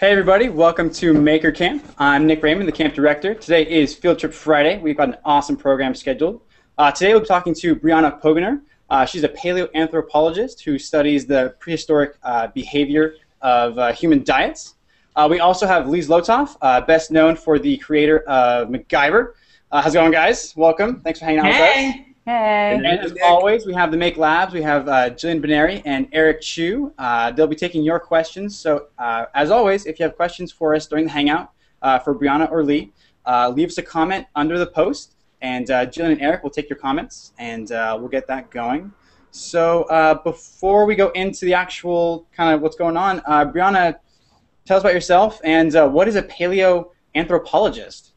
Hey everybody, welcome to Maker Camp. I'm Nick Raymond, the camp director. Today is Field Trip Friday. We've got an awesome program scheduled. Uh, today we'll be talking to Brianna Pobiner. Uh, she's a paleoanthropologist who studies the prehistoric uh, behavior of uh, human diets. Uh, we also have Lee Zlotoff, uh, best known for the creator of MacGyver. how's it going, guys? Welcome. Thanks for hanging out hey. with us. Hey. And as always, we have the Make Labs. We have uh, Jillian Benary and Eric Chu. Uh, they'll be taking your questions. So, uh, as always, if you have questions for us during the Hangout uh, for Brianna or Lee, uh, leave us a comment under the post, and uh, Jillian and Eric will take your comments, and we'll get that going. So, before we go into the actual kind of what's going on, Brianna, tell us about yourself and what is a paleoanthropologist?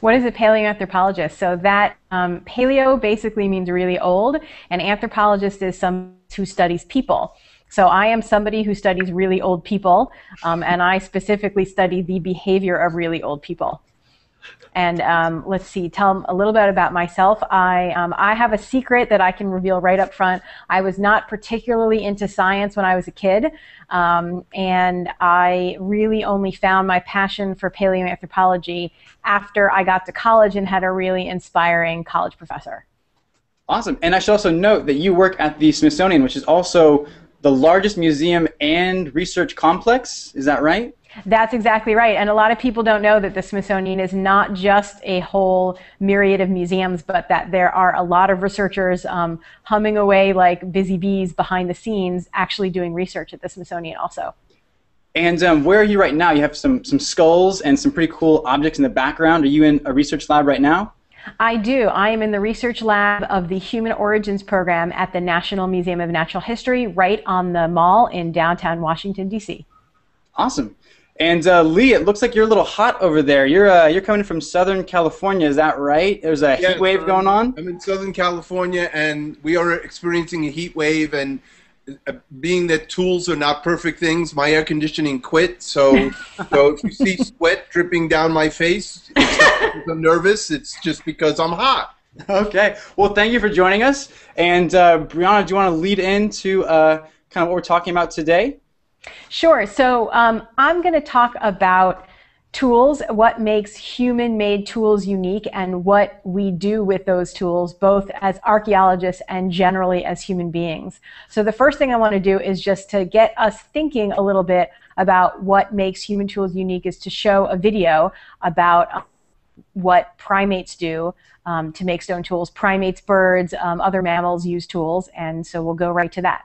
What is a paleoanthropologist? So that um, paleo basically means really old, and anthropologist is some who studies people. So I am somebody who studies really old people, um, and I specifically study the behavior of really old people. And um, let's see, tell a little bit about myself. I, um, I have a secret that I can reveal right up front. I was not particularly into science when I was a kid, um, and I really only found my passion for paleoanthropology after I got to college and had a really inspiring college professor. Awesome. And I should also note that you work at the Smithsonian, which is also the largest museum and research complex. Is that right? That's exactly right. And a lot of people don't know that the Smithsonian is not just a whole myriad of museums, but that there are a lot of researchers um, humming away like busy bees behind the scenes, actually doing research at the Smithsonian also. And um, where are you right now? You have some, some skulls and some pretty cool objects in the background. Are you in a research lab right now? I do. I am in the research lab of the Human Origins Program at the National Museum of Natural History, right on the mall in downtown Washington, D.C. Awesome. And uh, Lee, it looks like you're a little hot over there. You're uh, you're coming from Southern California, is that right? There's a yeah, heat wave um, going on. I'm in Southern California, and we are experiencing a heat wave. And uh, being that tools are not perfect things, my air conditioning quit. So, so if you see sweat dripping down my face, it's I'm nervous. It's just because I'm hot. Okay. Well, thank you for joining us. And uh, Brianna, do you want to lead into uh, kind of what we're talking about today? Sure. So um, I'm going to talk about tools, what makes human-made tools unique, and what we do with those tools, both as archaeologists and generally as human beings. So the first thing I want to do is just to get us thinking a little bit about what makes human tools unique is to show a video about um, what primates do um, to make stone tools. Primates, birds, um, other mammals use tools, and so we'll go right to that.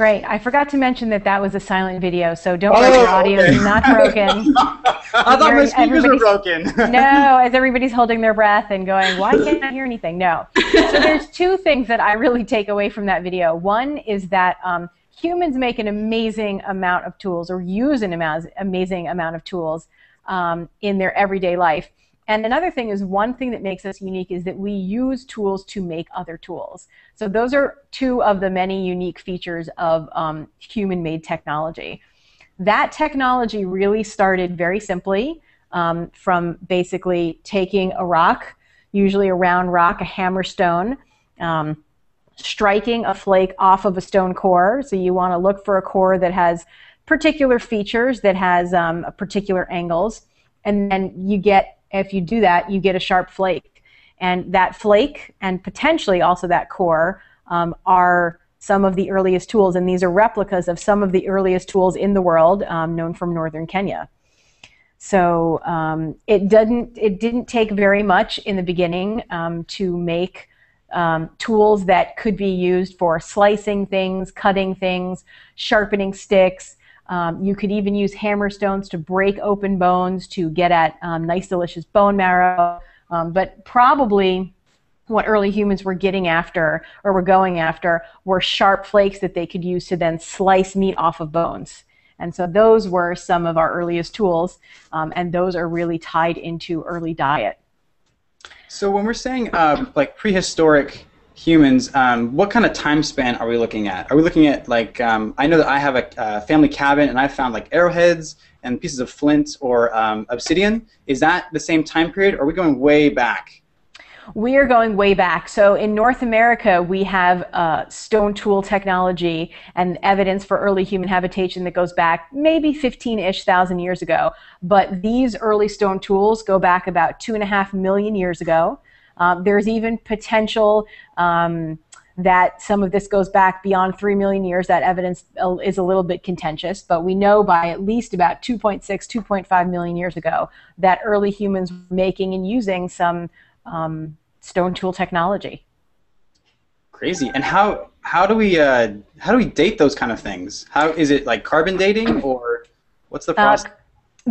Great. I forgot to mention that that was a silent video, so don't worry, oh, your audio okay. is not broken. I thought my speakers were broken. no, as everybody's holding their breath and going, why can't I hear anything? No. So there's two things that I really take away from that video. One is that um, humans make an amazing amount of tools or use an amazing amount of tools um, in their everyday life. And another thing is one thing that makes us unique is that we use tools to make other tools. So those are two of the many unique features of um, human-made technology. That technology really started very simply um, from basically taking a rock, usually a round rock, a hammer stone, um, striking a flake off of a stone core. So you want to look for a core that has particular features, that has um, particular angles, and then you get if you do that, you get a sharp flake. And that flake, and potentially also that core, um, are some of the earliest tools, and these are replicas of some of the earliest tools in the world um, known from northern Kenya. So um, it didn't it didn't take very much in the beginning um, to make um, tools that could be used for slicing things, cutting things, sharpening sticks, um, you could even use hammer stones to break open bones to get at um, nice, delicious bone marrow. Um, but probably what early humans were getting after or were going after were sharp flakes that they could use to then slice meat off of bones. And so those were some of our earliest tools, um, and those are really tied into early diet. So when we're saying uh, like prehistoric humans, um, what kind of time span are we looking at? Are we looking at like um, I know that I have a family cabin and I found like arrowheads and pieces of flint or um, obsidian. Is that the same time period? Or are we going way back? We are going way back. So in North America, we have uh, stone tool technology and evidence for early human habitation that goes back maybe 15-ish thousand years ago. But these early stone tools go back about two and a half million years ago. Um, there's even potential um, that some of this goes back beyond 3 million years. That evidence is a little bit contentious, but we know by at least about 2.6, 2.5 million years ago that early humans were making and using some um, stone tool technology. Crazy. And how how do we uh, how do we date those kind of things? How is it like carbon dating or what's the uh, process? Uh,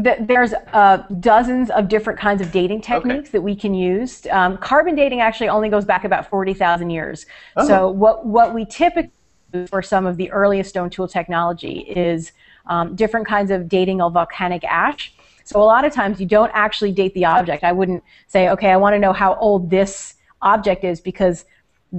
there's uh, dozens of different kinds of dating techniques okay. that we can use. Um, carbon dating actually only goes back about 40,000 years. Oh. So what, what we typically do for some of the earliest stone tool technology is um, different kinds of dating of volcanic ash. So a lot of times you don't actually date the object. I wouldn't say, okay, I want to know how old this object is because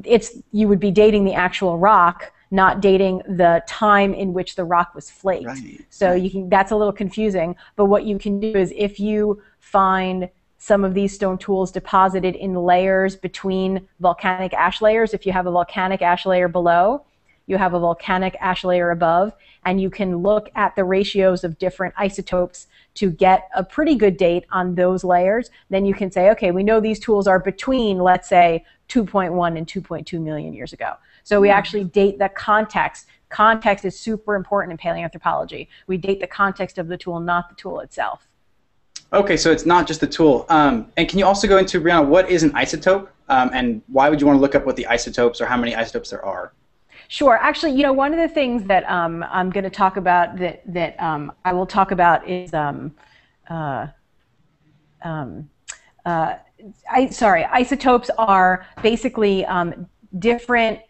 it's you would be dating the actual rock not dating the time in which the rock was flaked. Right. So you can that's a little confusing. But what you can do is if you find some of these stone tools deposited in layers between volcanic ash layers, if you have a volcanic ash layer below, you have a volcanic ash layer above, and you can look at the ratios of different isotopes to get a pretty good date on those layers. Then you can say, okay, we know these tools are between, let's say, 2.1 and 2.2 million years ago. So we hmm. actually date the context. Context is super important in paleoanthropology. We date the context of the tool, not the tool itself. Okay, so it's not just the tool. Um, and can you also go into, Brianna, what is an isotope? Um, and why would you want to look up what the isotopes or how many isotopes there are? Sure. Actually, you know, one of the things that um, I'm going to talk about that, that um, I will talk about is, um, uh, um, uh, I, sorry, isotopes are basically different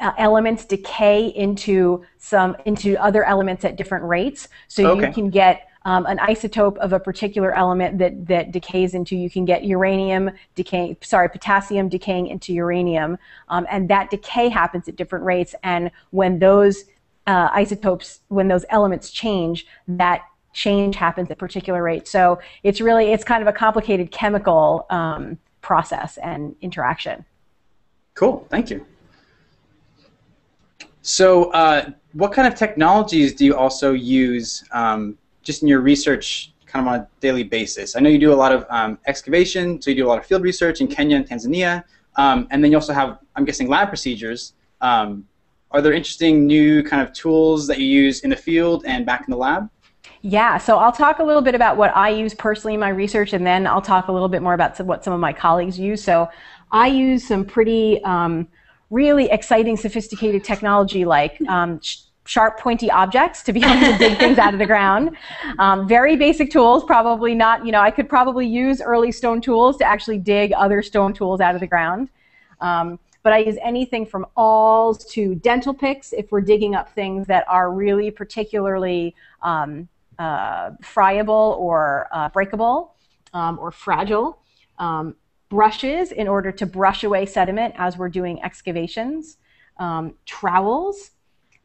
uh, elements decay into some into other elements at different rates. So okay. you can get um, an isotope of a particular element that, that decays into, you can get uranium decaying, sorry, potassium decaying into uranium, um, and that decay happens at different rates. And when those uh, isotopes, when those elements change, that change happens at particular rates. So it's really, it's kind of a complicated chemical um, process and interaction. Cool, thank you. So, uh, what kind of technologies do you also use um, just in your research kind of on a daily basis? I know you do a lot of um, excavation, so you do a lot of field research in Kenya and Tanzania, um, and then you also have, I'm guessing, lab procedures. Um, are there interesting new kind of tools that you use in the field and back in the lab? Yeah, so I'll talk a little bit about what I use personally in my research, and then I'll talk a little bit more about some, what some of my colleagues use. So I use some pretty um, really exciting, sophisticated technology like um, sh sharp, pointy objects to be able to dig things out of the ground. Um, very basic tools, probably not, you know, I could probably use early stone tools to actually dig other stone tools out of the ground. Um, but I use anything from awls to dental picks if we're digging up things that are really particularly um, uh, friable or uh, breakable um, or fragile. Brushes in order to brush away sediment as we're doing excavations, um, trowels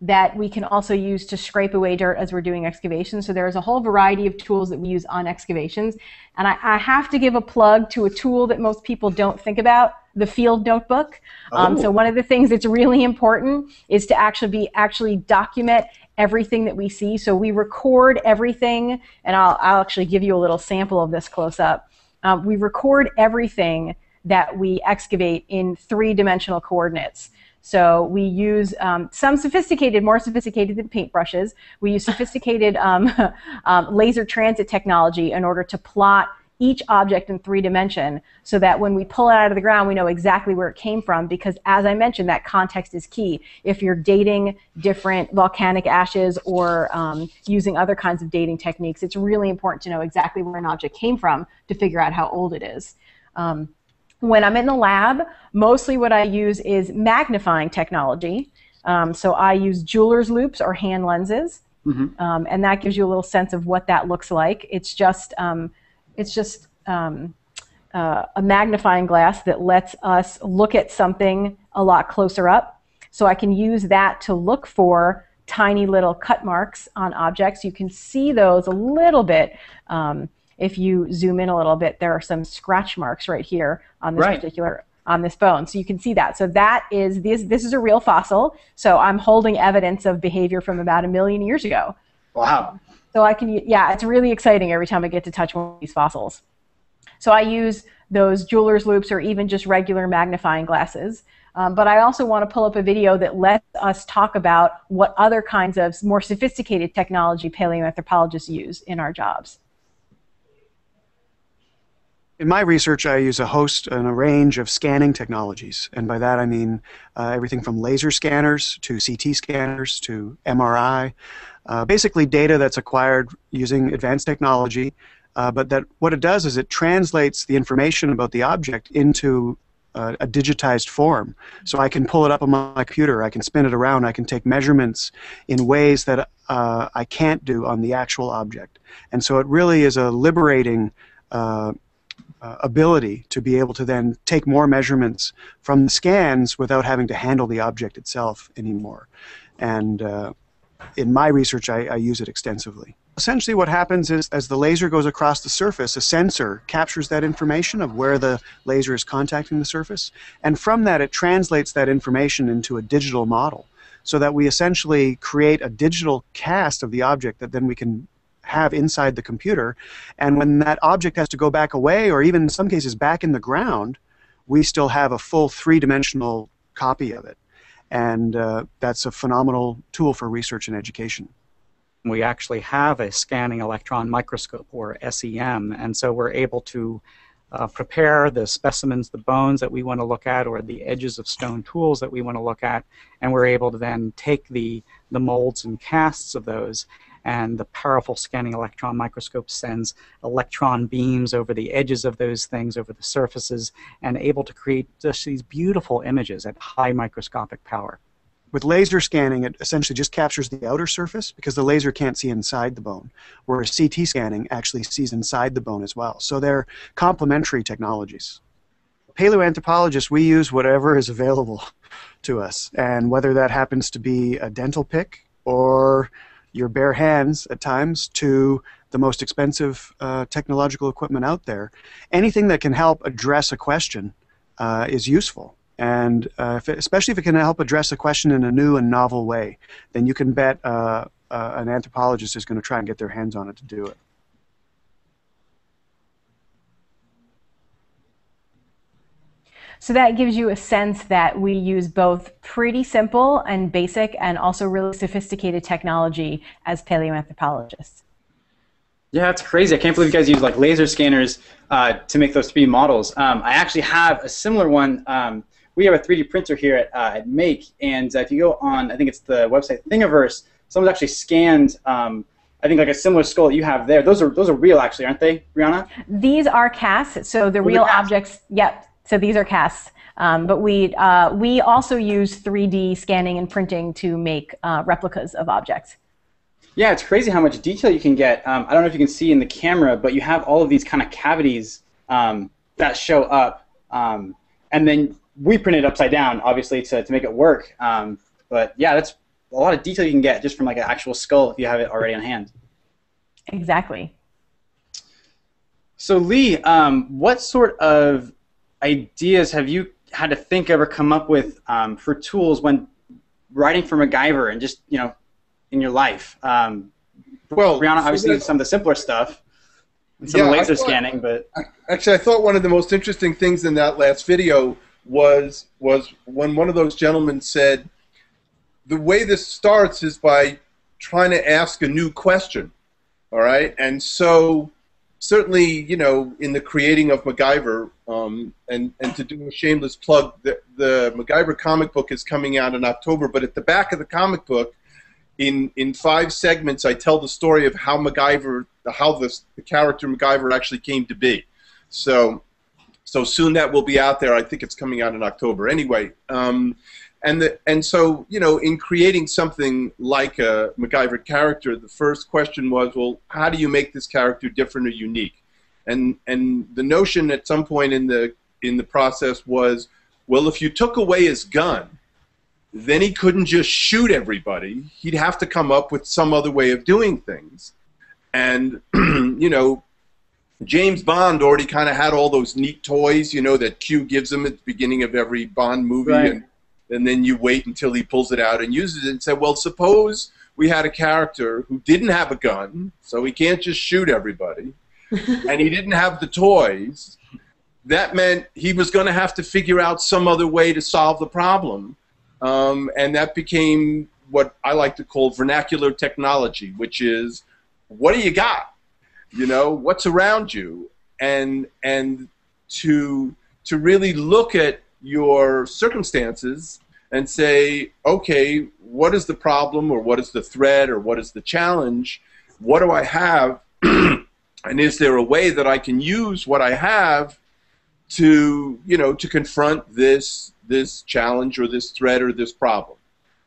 that we can also use to scrape away dirt as we're doing excavations. So there's a whole variety of tools that we use on excavations. And I, I have to give a plug to a tool that most people don't think about, the field notebook. Um, so oh. one of the things that's really important is to actually be actually document everything that we see. So we record everything, and I'll, I'll actually give you a little sample of this close up. Um, we record everything that we excavate in three-dimensional coordinates. So we use um, some sophisticated, more sophisticated than paintbrushes. We use sophisticated um, um, laser transit technology in order to plot each object in three dimension so that when we pull it out of the ground, we know exactly where it came from because as I mentioned, that context is key. If you're dating different volcanic ashes or um, using other kinds of dating techniques, it's really important to know exactly where an object came from to figure out how old it is. Um, when I'm in the lab, mostly what I use is magnifying technology. Um, so I use jeweler's loupes or hand lenses, mm-hmm. um, and that gives you a little sense of what that looks like. It's just um, it's just um, uh, a magnifying glass that lets us look at something a lot closer up. So I can use that to look for tiny little cut marks on objects. You can see those a little bit. Um, if you zoom in a little bit, there are some scratch marks right here on this right. particular on this bone. So you can see that. So that is this this is a real fossil. So I'm holding evidence of behavior from about a million years ago. Wow. So I can yeah, it's really exciting every time I get to touch one of these fossils. So I use those jeweler's loupes or even just regular magnifying glasses. Um, but I also want to pull up a video that lets us talk about what other kinds of more sophisticated technology paleoanthropologists use in our jobs in my research, I use a host and a range of scanning technologies. And by that, I mean uh, everything from laser scanners to CT scanners to MRI. Uh, basically, data that's acquired using advanced technology. Uh, but that what it does is it translates the information about the object into uh, a digitized form. So I can pull it up on my computer, I can spin it around, I can take measurements in ways that uh, I can't do on the actual object. And so it really is a liberating uh, uh, ability to be able to then take more measurements from the scans without having to handle the object itself anymore. And uh, in my research, I, I, use it extensively. Essentially, what happens is as the laser goes across the surface, a sensor captures that information of where the laser is contacting the surface, and from that, it translates that information into a digital model so that we essentially create a digital cast of the object that then we can have inside the computer. And when that object has to go back away, or even in some cases back in the ground, we still have a full three dimensional copy of it. And uh, that's a phenomenal tool for research and education. We actually have a scanning electron microscope, or SEM, and so we're able to uh, prepare the specimens, the bones that we want to look at, or the edges of stone tools that we want to look at, and we're able to then take the, the molds and casts of those and the powerful scanning electron microscope sends electron beams over the edges of those things, over the surfaces, and able to create just these beautiful images at high microscopic power. With laser scanning, it essentially just captures the outer surface because the laser can't see inside the bone, whereas CT scanning actually sees inside the bone as well. So they're complementary technologies. Paleoanthropologists, we use whatever is available to us, and whether that happens to be a dental pick or your bare hands at times to the most expensive uh, technological equipment out there. Anything that can help address a question uh, is useful. And uh, if it, especially if it can help address a question in a new and novel way, then you can bet uh, uh, an anthropologist is going to try and get their hands on it to do it. So that gives you a sense that we use both pretty simple and basic and also really sophisticated technology as paleoanthropologists. Yeah, that's crazy. I can't believe you guys use like laser scanners uh, to make those 3D models. Um, I actually have a similar one. Um, we have a 3D printer here at, uh, at Make, and uh, if you go on, I think it's the website Thingiverse, someone's actually scanned um, I think like a similar skull that you have there. Those are those are real, actually, aren't they, Brianna? These are casts. So the real objects. Yep. So these are casts. Um, but we, uh, we also use 3D scanning and printing to make uh, replicas of objects. Yeah, it's crazy how much detail you can get. Um, I don't know if you can see in the camera, but you have all of these kind of cavities um, that show up, um, and then we print it upside down, obviously, to, to make it work. Um, but yeah, that's a lot of detail you can get just from like an actual skull if you have it already on hand. Exactly. So Lee, um, what sort of ideas have you had to think of or come up with um, for tools when writing for MacGyver and just you know in your life? Um, well, Brianna, obviously some of the simpler stuff, some yeah, laser thought, scanning, but actually, I thought one of the most interesting things in that last video was was when one of those gentlemen said, "The way this starts is by trying to ask a new question." All right, and so certainly, you know, in the creating of MacGyver, um, and and to do a shameless plug, the, the MacGyver comic book is coming out in October. But at the back of the comic book, in in five segments, I tell the story of how MacGyver, how this the character MacGyver actually came to be. So so soon that will be out there. I think it's coming out in October. Anyway, um, and the, and so you know, in creating something like a MacGyver character, the first question was, well, how do you make this character different or unique? And and the notion at some point in the in the process was, well, if you took away his gun, then he couldn't just shoot everybody. He'd have to come up with some other way of doing things. And you know, James Bond already kind of had all those neat toys, you know, that Q gives him at the beginning of every Bond movie, right. and and then you wait until he pulls it out and uses it, and say, well, suppose we had a character who didn't have a gun, so he can't just shoot everybody, and he didn't have the toys. That meant he was going to have to figure out some other way to solve the problem, um, and that became what I like to call vernacular technology, which is, what do you got? you know what's around you and and to to really look at your circumstances and say okay what is the problem or what is the threat or what is the challenge what do i have and is there a way that i can use what i have to you know to confront this this challenge or this threat or this problem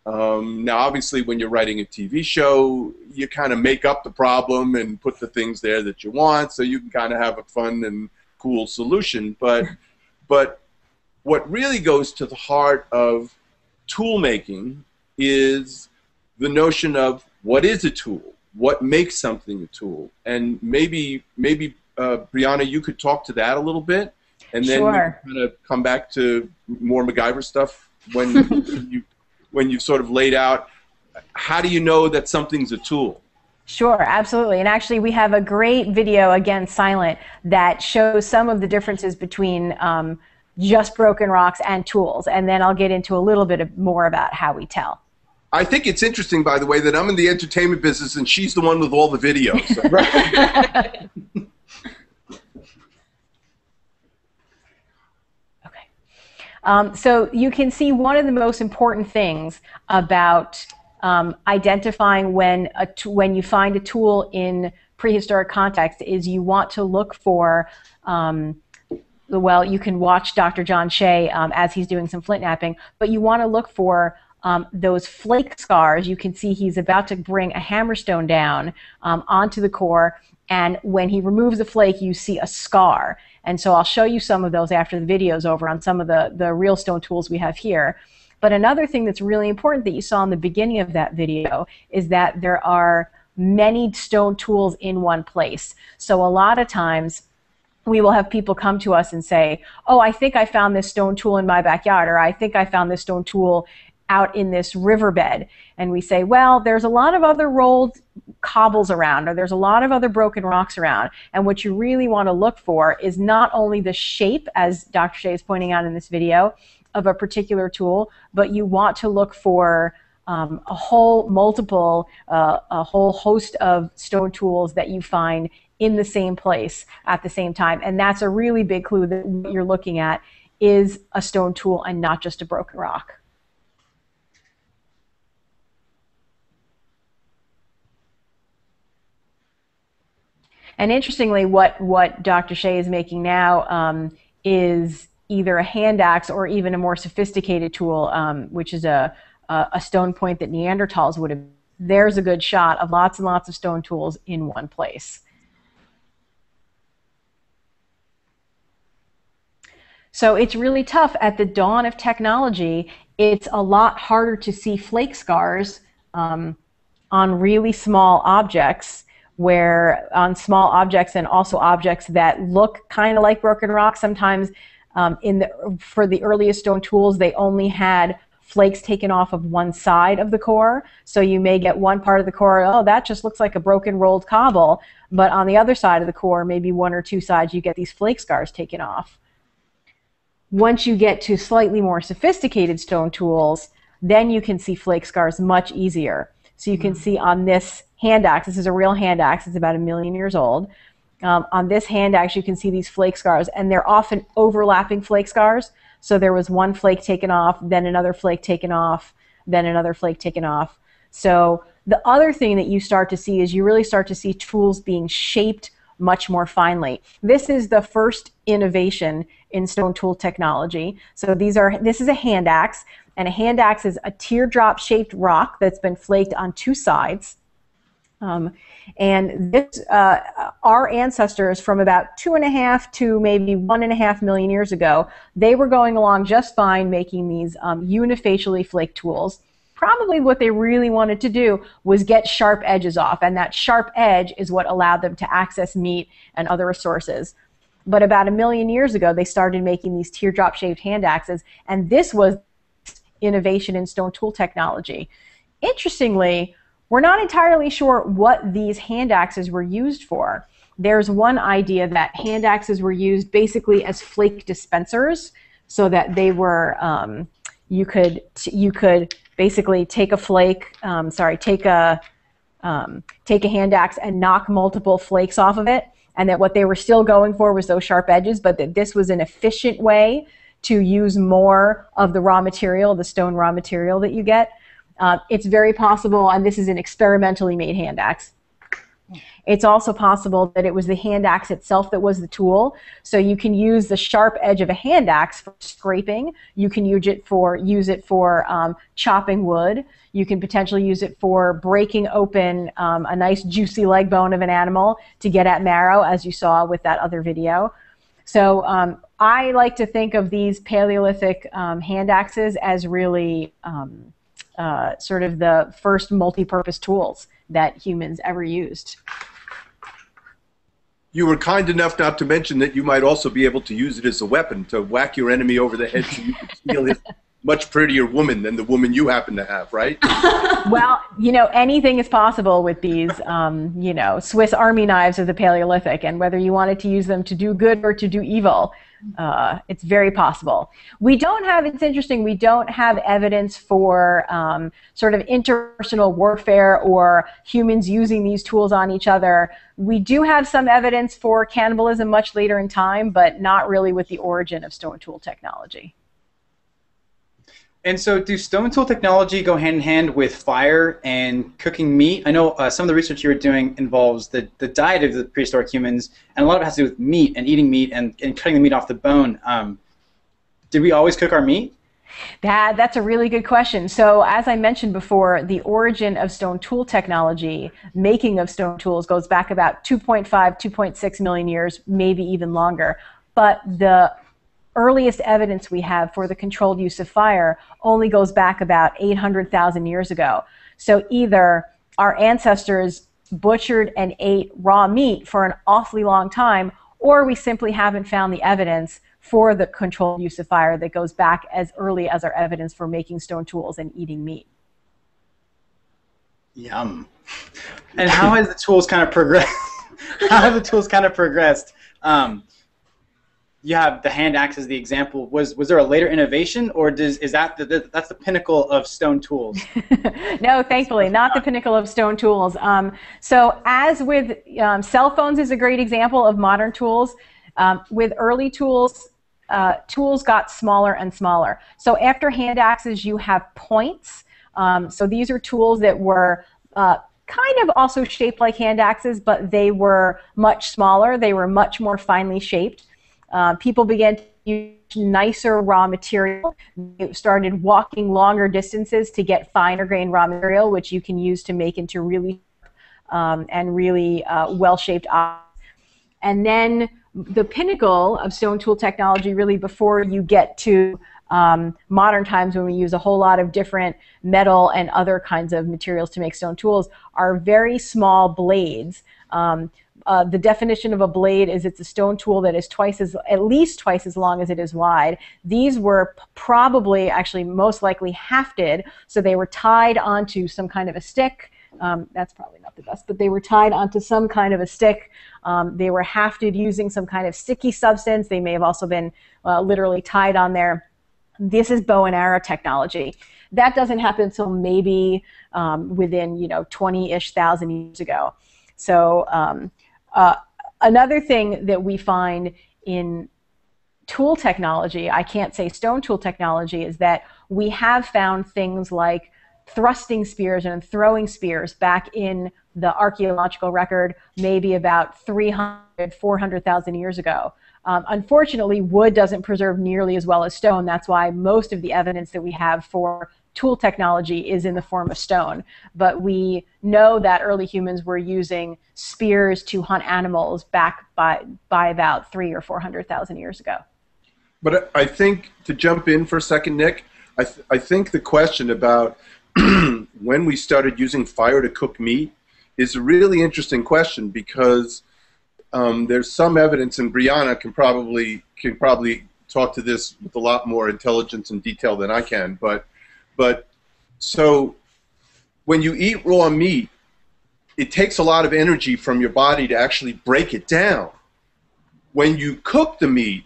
um, now, obviously, when you're writing a TV show, you kind of make up the problem and put the things there that you want, so you can kind of have a fun and cool solution. But, but what really goes to the heart of tool making is the notion of what is a tool, what makes something a tool, and maybe maybe uh, Brianna, you could talk to that a little bit, and then sure. kind of come back to more MacGyver stuff when you when you've sort of laid out how do you know that something's a tool? Sure, absolutely. And actually, we have a great video, again, silent, that shows some of the differences between um, just broken rocks and tools. And then I'll get into a little bit of more about how we tell. I think it's interesting, by the way, that I'm in the entertainment business and she's the one with all the videos. Um, so you can see one of the most important things about um, identifying when a t- when you find a tool in prehistoric context is you want to look for um, well you can watch Dr. John Shea um, as he's doing some flint knapping, but you want to look for um, those flake scars you can see he's about to bring a hammerstone down um, onto the core and when he removes the flake you see a scar and so I'll show you some of those after the video's over on some of the, the real stone tools we have here. But another thing that's really important that you saw in the beginning of that video is that there are many stone tools in one place. So a lot of times we will have people come to us and say, oh, I think I found this stone tool in my backyard, or I think I found this stone tool out in this riverbed. And we say, well, there's a lot of other rolled cobbles around, or there's a lot of other broken rocks around. And what you really want to look for is not only the shape, as Dr. Shea is pointing out in this video, of a particular tool, but you want to look for um, a whole multiple, uh, a whole host of stone tools that you find in the same place at the same time. And that's a really big clue that what you're looking at is a stone tool and not just a broken rock. And interestingly, what, what Dr. Shea is making now um, is either a hand axe or even a more sophisticated tool, um, which is a, a, stone point that Neanderthals would have. There's a good shot of lots and lots of stone tools in one place. So it's really tough. At the dawn of technology, it's a lot harder to see flake scars um, on really small objects where on small objects and also objects that look kind of like broken rock. Sometimes um, in the, for the earliest stone tools, they only had flakes taken off of one side of the core. So you may get one part of the core, oh, that just looks like a broken rolled cobble. But on the other side of the core, maybe one or two sides, you get these flake scars taken off. Once you get to slightly more sophisticated stone tools, then you can see flake scars much easier. So you can mm-hmm. see on this hand axe, this is a real hand axe, it's about a million years old. Um, on this hand axe, you can see these flake scars, and they're often overlapping flake scars. So there was one flake taken off, then another flake taken off, then another flake taken off. So the other thing that you start to see is you really start to see tools being shaped much more finely. This is the first innovation in stone tool technology. So these are this is a hand axe, and a hand axe is a teardrop shaped rock that's been flaked on two sides. Um, and this, uh, our ancestors from about two and a half to maybe one and a half million years ago, they were going along just fine making these um, unifacially flaked tools. Probably what they really wanted to do was get sharp edges off, and that sharp edge is what allowed them to access meat and other resources. But about a million years ago, they started making these teardrop shaped hand axes, and this was innovation in stone tool technology. Interestingly, we're not entirely sure what these hand axes were used for. There's one idea that hand axes were used basically as flake dispensers, so that they were um, you could you could basically take a flake, um, sorry, take a um, take a hand axe and knock multiple flakes off of it, and that what they were still going for was those sharp edges, but that this was an efficient way to use more of the raw material, the stone raw material that you get. Uh, it's very possible, and this is an experimentally made hand axe. It's also possible that it was the hand axe itself that was the tool. So you can use the sharp edge of a hand axe for scraping. You can use it for use it for um, chopping wood. You can potentially use it for breaking open um, a nice juicy leg bone of an animal to get at marrow, as you saw with that other video. So um, I like to think of these Paleolithic um, hand axes as really um, uh, sort of the first multi-purpose tools that humans ever used. You were kind enough not to mention that you might also be able to use it as a weapon to whack your enemy over the head so you can steal his much prettier woman than the woman you happen to have, right? well, you know, anything is possible with these, um, you know, Swiss Army knives of the Paleolithic, and whether you wanted to use them to do good or to do evil, uh, it's very possible. We don't have, it's interesting, we don't have evidence for um, sort of interpersonal warfare or humans using these tools on each other. We do have some evidence for cannibalism much later in time, but not really with the origin of stone tool technology. And so, do stone tool technology go hand in hand with fire and cooking meat? I know uh, some of the research you were doing involves the, the diet of the prehistoric humans, and a lot of it has to do with meat and eating meat and, and cutting the meat off the bone. Um, did we always cook our meat? That, that's a really good question. So, as I mentioned before, the origin of stone tool technology, making of stone tools, goes back about 2.5, 2.6 million years, maybe even longer. But the earliest evidence we have for the controlled use of fire only goes back about 800,000 years ago. So either our ancestors butchered and ate raw meat for an awfully long time, or we simply haven't found the evidence for the controlled use of fire that goes back as early as our evidence for making stone tools and eating meat. Yum. And how has the tools kind of progressed? how have the tools kind of progressed? Um, you have the hand axe as the example. Was was there a later innovation, or does is that the, the that's the pinnacle of stone tools? no, thankfully, not the pinnacle of stone tools. Um, so, as with um, cell phones, is a great example of modern tools. Um, with early tools, uh, tools got smaller and smaller. So, after hand axes, you have points. Um, so, these are tools that were uh, kind of also shaped like hand axes, but they were much smaller. They were much more finely shaped. Uh, people began to use nicer raw material. They started walking longer distances to get finer grained raw material, which you can use to make into really um, and really uh, well-shaped objects. And then the pinnacle of stone tool technology really before you get to um, modern times when we use a whole lot of different metal and other kinds of materials to make stone tools are very small blades. Um, uh, the definition of a blade is it's a stone tool that is twice as, at least twice as long as it is wide. These were probably, actually most likely hafted, so they were tied onto some kind of a stick. Um, that's probably not the best, but they were tied onto some kind of a stick. Um, they were hafted using some kind of sticky substance. They may have also been uh, literally tied on there. This is bow and arrow technology. That doesn't happen until maybe um, within you know 20-ish thousand years ago. So um, uh, another thing that we find in tool technology, I can't say stone tool technology, is that we have found things like thrusting spears and throwing spears back in the archaeological record maybe about 300, 400,000 years ago. Um, unfortunately, wood doesn't preserve nearly as well as stone. That's why most of the evidence that we have for tool technology is in the form of stone. But we know that early humans were using spears to hunt animals back by, by about three or 400,000 years ago. But I think, to jump in for a second, Nick, I, th- I think the question about when we started using fire to cook meat is a really interesting question because um, there's some evidence, and Brianna can probably can probably talk to this with a lot more intelligence and detail than I can. But but so when you eat raw meat, it takes a lot of energy from your body to actually break it down. When you cook the meat,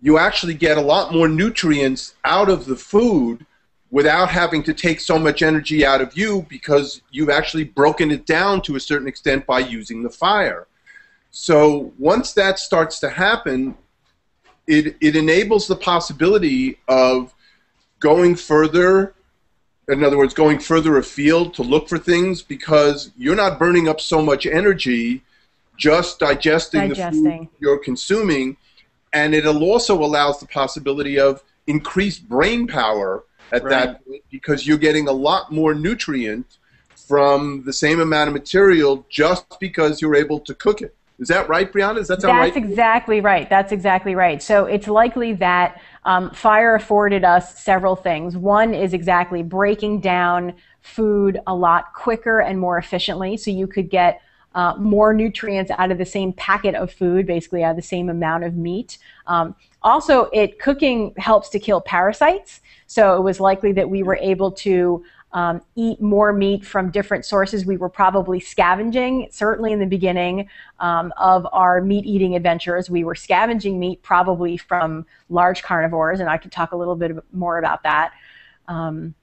you actually get a lot more nutrients out of the food without having to take so much energy out of you because you've actually broken it down to a certain extent by using the fire. So once that starts to happen, it, it enables the possibility of going further, in other words, going further afield to look for things because you're not burning up so much energy just digesting, digesting. the food you're consuming. And it also allows the possibility of increased brain power at right. that point because you're getting a lot more nutrient from the same amount of material just because you're able to cook it. Is that right, Brianna? Does that sound That's right? That's exactly right. That's exactly right. So it's likely that um, fire afforded us several things. One is exactly breaking down food a lot quicker and more efficiently, so you could get uh, more nutrients out of the same packet of food, basically out of the same amount of meat. Um, also, it cooking helps to kill parasites, so it was likely that we were able to um, eat more meat from different sources. We were probably scavenging, certainly in the beginning um, of our meat eating adventures. We were scavenging meat probably from large carnivores, and I could talk a little bit more about that. Um,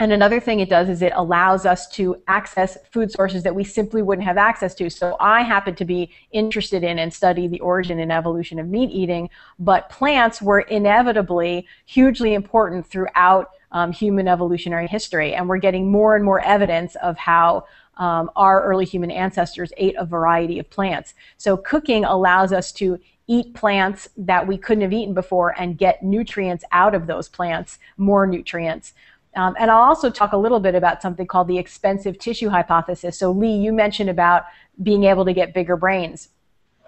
and another thing it does is it allows us to access food sources that we simply wouldn't have access to. So I happen to be interested in and study the origin and evolution of meat eating, but plants were inevitably hugely important throughout um, human evolutionary history. And we're getting more and more evidence of how um, our early human ancestors ate a variety of plants. So cooking allows us to eat plants that we couldn't have eaten before and get nutrients out of those plants, more nutrients. Um, and I'll also talk a little bit about something called the expensive tissue hypothesis. So, Lee, you mentioned about being able to get bigger brains.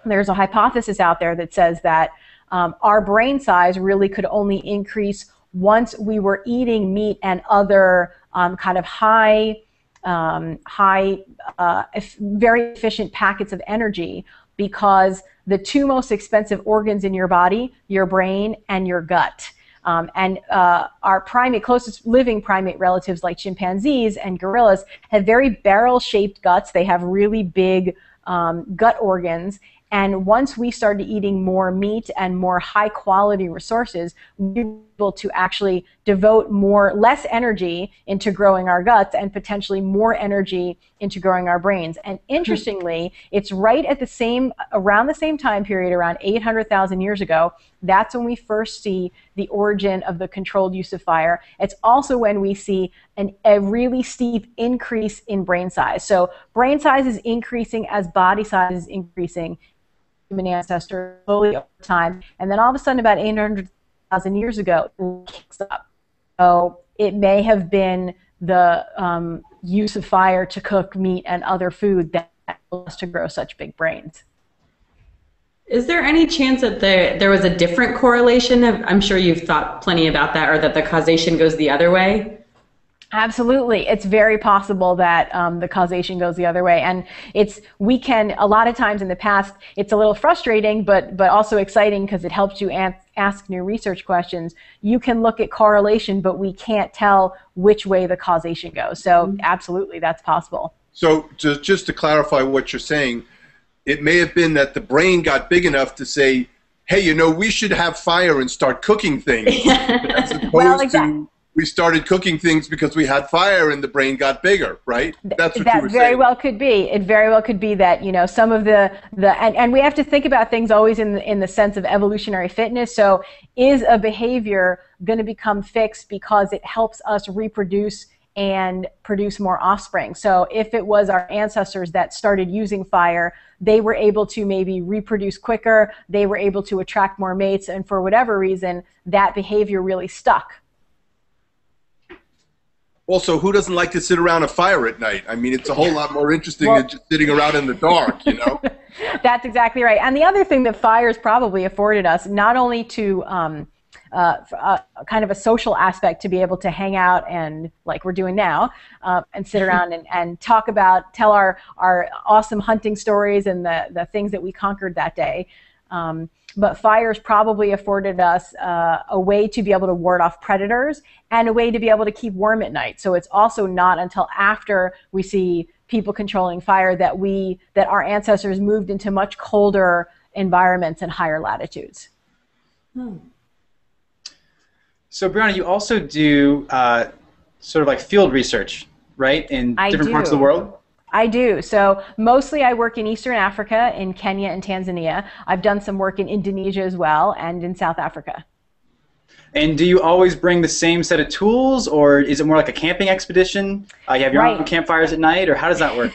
There's a hypothesis out there that says that um, our brain size really could only increase once we were eating meat and other um, kind of high, um, high, uh, very efficient packets of energy because the two most expensive organs in your body, your brain and your gut. Um, and uh, our primate, closest living primate relatives like chimpanzees and gorillas have very barrel-shaped guts. They have really big um, gut organs, and once we started eating more meat and more high quality resources, we were able to actually devote more, less energy into growing our guts and potentially more energy into growing our brains. And hmm. interestingly, it's right at the same, around the same time period, around 800,000 years ago, that's when we first see the origin of the controlled use of fire. It's also when we see an, a really steep increase in brain size. So brain size is increasing as body size is increasing human ancestors slowly over time. And then all of a sudden, about 800,000 years ago, it kicks up. So it may have been the um, use of fire to cook meat and other food that allowed us to grow such big brains. Is there any chance that there there was a different correlation? I'm sure you've thought plenty about that, or that the causation goes the other way. Absolutely, it's very possible that um, the causation goes the other way, and it's we can a lot of times in the past it's a little frustrating, but but also exciting because it helps you an- ask new research questions. You can look at correlation, but we can't tell which way the causation goes. So mm-hmm. absolutely, that's possible. So to, just to clarify what you're saying, it may have been that the brain got big enough to say, "Hey, you know, we should have fire and start cooking things," as opposed well, exactly. to we started cooking things because we had fire and the brain got bigger, right? That's what that you were very saying. well could be. It very well could be that you know some of the the and, and we have to think about things always in the, in the sense of evolutionary fitness. So is a behavior going to become fixed because it helps us reproduce and produce more offspring? So if it was our ancestors that started using fire, they were able to maybe reproduce quicker. They were able to attract more mates, and for whatever reason, that behavior really stuck also, who doesn't like to sit around a fire at night? I mean, it's a whole lot more interesting well, than just sitting around in the dark, you know? That's exactly right. And the other thing that fires probably afforded us, not only to um, uh, uh, kind of a social aspect to be able to hang out and like we're doing now uh, and sit around and, and talk about tell our, our awesome hunting stories and the, the things that we conquered that day um, but fires probably afforded us uh, a way to be able to ward off predators and a way to be able to keep warm at night. So it's also not until after we see people controlling fire that we that our ancestors moved into much colder environments and higher latitudes. Hmm. So Briana, you also do uh, sort of like field research, right, in I different do. parts of the world. I do. So mostly I work in Eastern Africa, in Kenya and Tanzania. I've done some work in Indonesia as well and in South Africa. And do you always bring the same set of tools, or is it more like a camping expedition? Uh, you have your right. own campfires at night, or how does that work?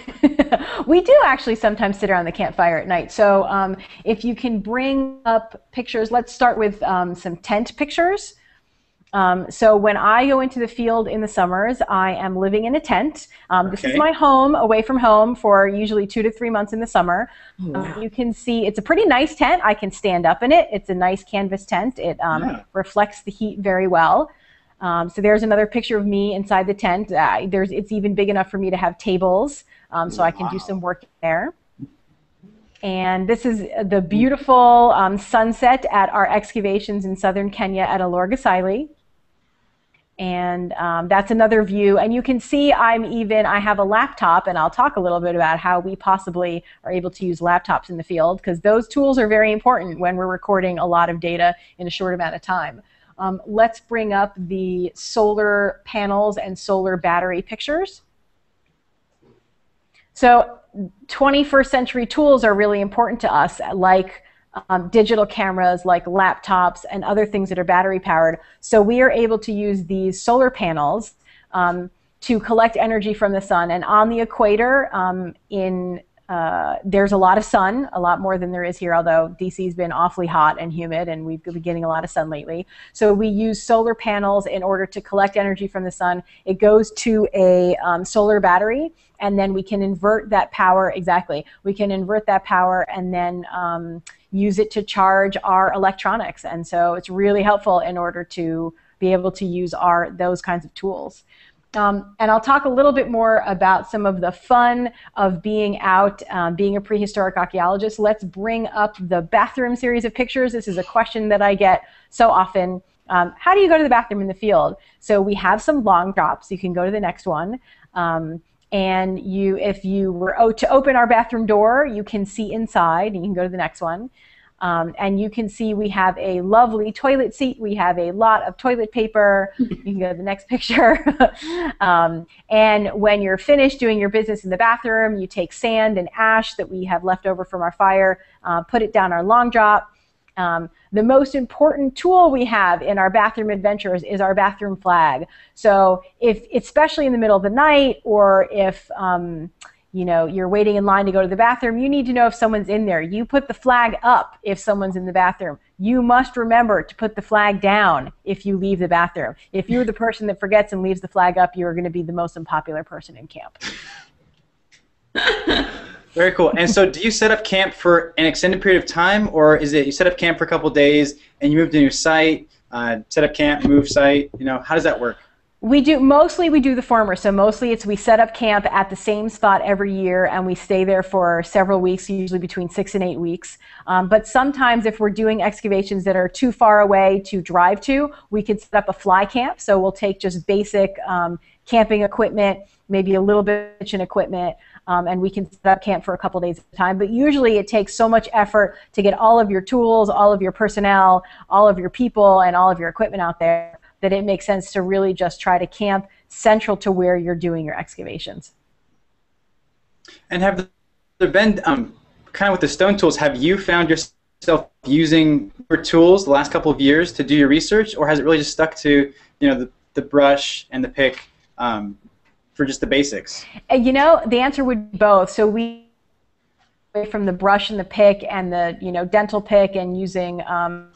we do actually sometimes sit around the campfire at night. So um, if you can bring up pictures, let's start with um, some tent pictures. Um, so when I go into the field in the summers, I am living in a tent. Um, this is my home, away from home, for usually two to three months in the summer. Oh, wow. um, you can see it's a pretty nice tent. I can stand up in it. It's a nice canvas tent. It um, yeah. reflects the heat very well. Um, so there's another picture of me inside the tent. Uh, there's it's even big enough for me to have tables, um, so wow. I can do some work there. And this is the beautiful sunset at our excavations in southern Kenya at Olorgesailie and um, that's another view. And you can see i'm even i have a laptop and i'll talk a little bit about how we possibly are able to use laptops in the field because those tools are very important when we're recording a lot of data in a short amount of time. Um, let's bring up the solar panels and solar battery pictures. So 21st century tools are really important to us like um, digital cameras like laptops and other things that are battery powered. So we are able to use these solar panels um, to collect energy from the sun. And on the equator, um, in uh, there's a lot of sun, a lot more than there is here, although DC's been awfully hot and humid, and we've been getting a lot of sun lately. So we use solar panels in order to collect energy from the sun. It goes to a um, solar battery, and then we can invert that power, exactly, we can invert that power and then um, use it to charge our electronics. And so it's really helpful in order to be able to use our those kinds of tools. Um, and I'll talk a little bit more about some of the fun of being out, um, being a prehistoric archaeologist. Let's bring up the bathroom series of pictures. This is a question that I get so often. Um, how do you go to the bathroom in the field? So we have some long drops. You can go to the next one. And you, if you were oh, to open our bathroom door, you can see inside, and you can go to the next one. Um, and you can see we have a lovely toilet seat. We have a lot of toilet paper. you can go to the next picture. um, and when you're finished doing your business in the bathroom, you take sand and ash that we have left over from our fire, uh, put it down our long drop. Um, the most important tool we have in our bathroom adventures is our bathroom flag. So if, especially in the middle of the night, or if um, you know you're waiting in line to go to the bathroom, you need to know if someone's in there. You put the flag up if someone's in the bathroom. You must remember to put the flag down if you leave the bathroom. If you're the person that forgets and leaves the flag up, you are going to be the most unpopular person in camp. Very cool. And so, do you set up camp for an extended period of time, or is it you set up camp for a couple days and you move to a new site, uh, set up camp, move site? You know, how does that work? We do mostly we do the former. So mostly it's we set up camp at the same spot every year and we stay there for several weeks, usually between six and eight weeks. Um, but sometimes if we're doing excavations that are too far away to drive to, we could set up a fly camp. So we'll take just basic um, camping equipment, maybe a little bit of kitchen equipment, um, and we can set up camp for a couple days at a time. But usually it takes so much effort to get all of your tools, all of your personnel, all of your people, and all of your equipment out there that it makes sense to really just try to camp central to where you're doing your excavations. And have there been, um, kind of with the stone tools, have you found yourself using your tools the last couple of years to do your research, or has it really just stuck to, you know, the, the brush and the pick um, for just the basics? Uh, you know, the answer would be both. So we from the brush and the pick and the you know dental pick and using um,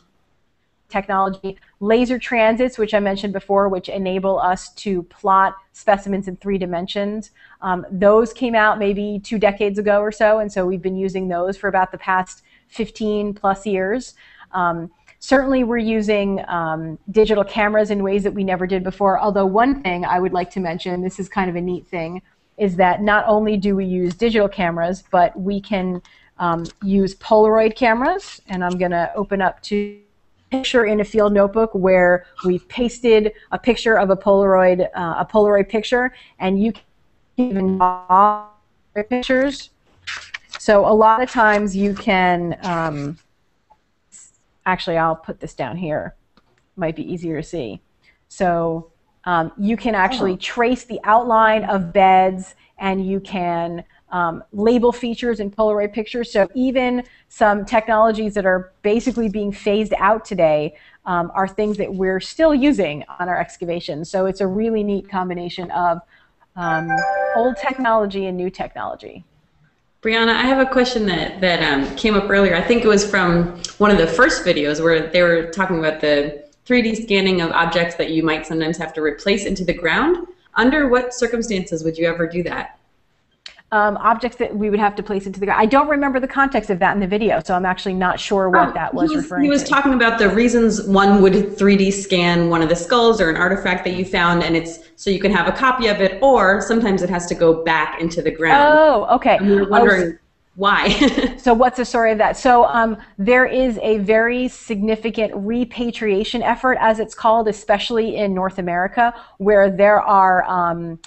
technology, laser transits, which I mentioned before, which enable us to plot specimens in three dimensions. Um, those came out maybe two decades ago or so, and so we've been using those for about the past 15 plus years. Um, certainly, we're using um, digital cameras in ways that we never did before. Although, one thing I would like to mention, this is kind of a neat thing, is that not only do we use digital cameras, but we can um, use Polaroid cameras. And I'm going to open up to picture in a field notebook where we've pasted a picture of a Polaroid, uh, a Polaroid picture, and you can even draw pictures. So a lot of times you can, um, actually I'll put this down here, might be easier to see. So um, you can actually oh. trace the outline of beds and you can um, label features in Polaroid pictures. So even some technologies that are basically being phased out today um, are things that we're still using on our excavations. So it's a really neat combination of um, old technology and new technology. Briana, I have a question that, that um, came up earlier. I think it was from one of the first videos where they were talking about the 3D scanning of objects that you might sometimes have to replace into the ground. Under what circumstances would you ever do that? Um, objects that we would have to place into the ground. I don't remember the context of that in the video, so I'm actually not sure what oh, that was, he was referring He was to. talking about the reasons one would 3D scan one of the skulls or an artifact that you found, and it's so you can have a copy of it, or sometimes it has to go back into the ground. Oh, okay. And we were wondering. Oh, why? so what's the story of that? So um, there is a very significant repatriation effort, as it's called, especially in North America, where there are um,